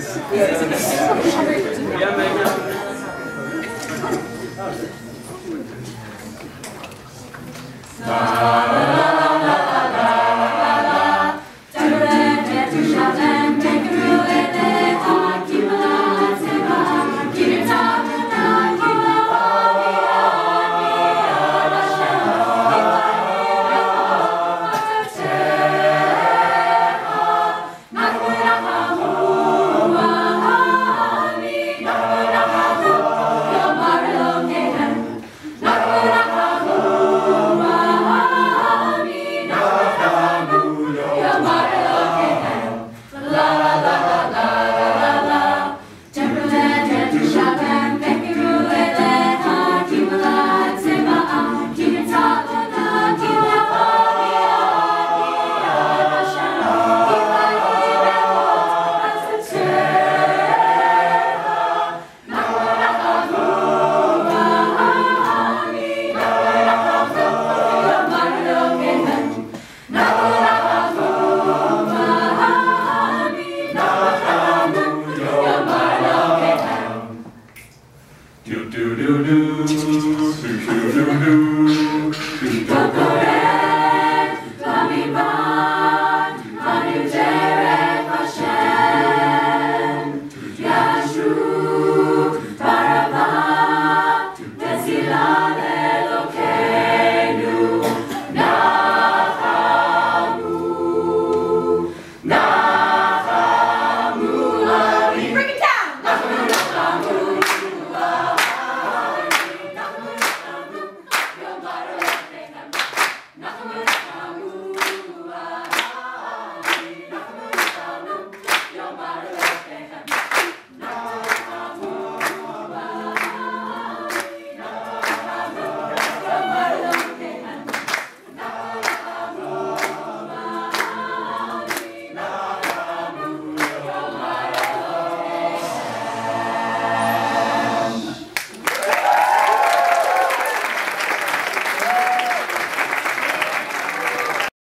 Yeah,